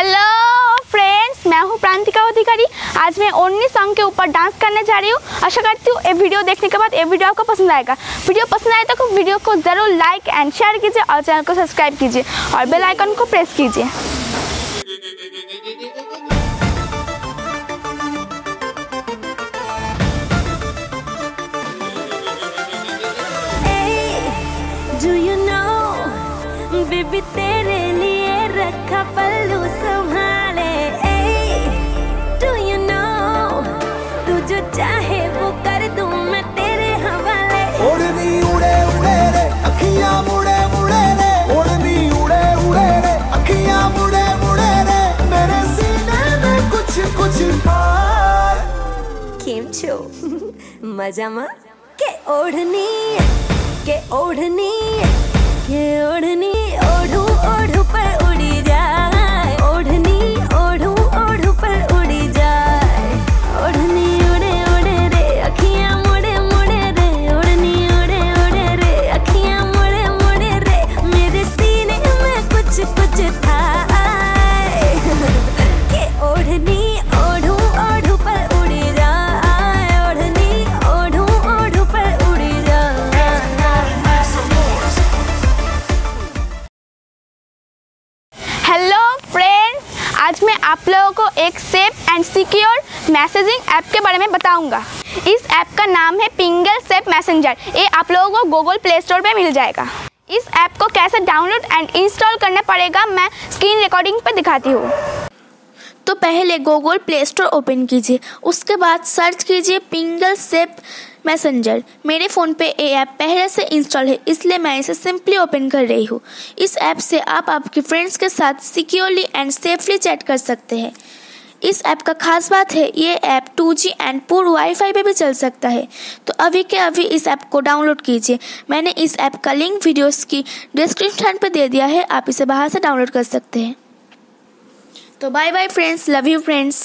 Hello friends मैं हूँ प्रांतिका अधिकारी। आज मैं ओनली सॉन्ग के ऊपर डांस करने जा रही हूँ। आशा करती हूँ ये वीडियो देखने के बाद ये वीडियो आपको पसंद आएगा। वीडियो पसंद आए तो वीडियो को ज़रूर लाइक एंड शेयर कीजिए और चैनल को सब्सक्राइब कीजिए और बेल आइकन को प्रेस कीजिए। बेबी चाहे वो कर मैं तेरे हवाले। उड़नी उड़े उड़े रे मुड़े मुड़े रे। उड़नी उड़े उड़े रे मुड़े मुड़े रे। मेरे सीने में कुछ कुछ पार। केम छो? के ओढ़नी के ओढ़नी के ओढ़नी। आज मैं आप लोगों को एक safe and secure messaging app के बारे में बताऊँगा। इस ऐप का नाम है पिंगल सेफ़ मैसेंजर ये आप लोगों को गूगल प्ले स्टोर पर मिल जाएगा। इस ऐप को कैसे डाउनलोड एंड इंस्टॉल करना पड़ेगा मैं स्क्रीन रिकॉर्डिंग पर दिखाती हूँ। तो पहले गूगल प्ले स्टोर ओपन कीजिए, उसके बाद सर्च कीजिए पिंगल सेप मैसेंजर मेरे फ़ोन पे ये ऐप पहले से इंस्टॉल है, इसलिए मैं इसे सिंपली ओपन कर रही हूँ। इस ऐप से आप आपके फ्रेंड्स के साथ सिक्योरली एंड सेफली चैट कर सकते हैं। इस ऐप का खास बात है, ये ऐप 2G एंड पूर वाईफाई पे भी चल सकता है। तो अभी के अभी इस ऐप को डाउनलोड कीजिए। मैंने इस ऐप का लिंक वीडियोस की डिस्क्रिप्शन पे दे दिया है, आप इसे बाहर से डाउनलोड कर सकते हैं। तो bye bye friends love you friends